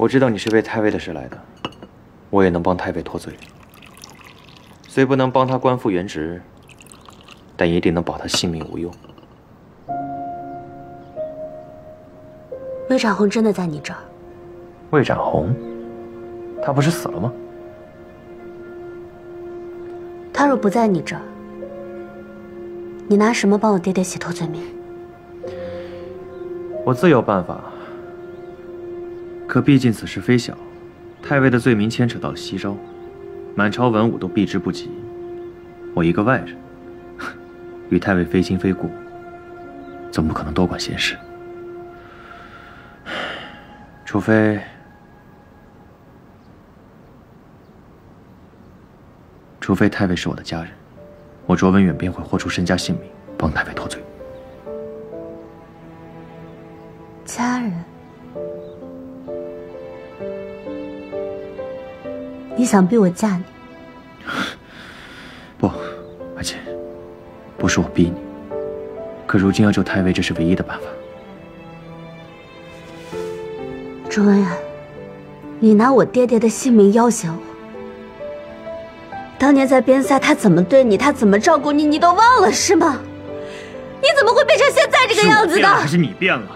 我知道你是为太尉的事来的，我也能帮太尉脱罪。虽不能帮他官复原职，但一定能保他性命无忧。魏展宏真的在你这儿？魏展宏，他不是死了吗？他若不在你这儿，你拿什么帮我爹爹洗脱罪名？我自有办法。可毕竟此事非小，太尉的罪名牵扯到西昭，满朝文武都避之不及。我一个外人，与太尉非亲非故，总不可能多管闲事。除非，除非太尉是我的家人，我卓文远便会豁出身家性命帮太尉脱罪。家人？你想逼我嫁你？不，阿锦，不是我逼你。可如今要救太尉，这是唯一的办法。周文远，你拿我爹爹的性命要挟我。当年在边塞，他怎么对你，他怎么照顾你，你都忘了是吗？你怎么会变成现在这个样子的？还是你变了？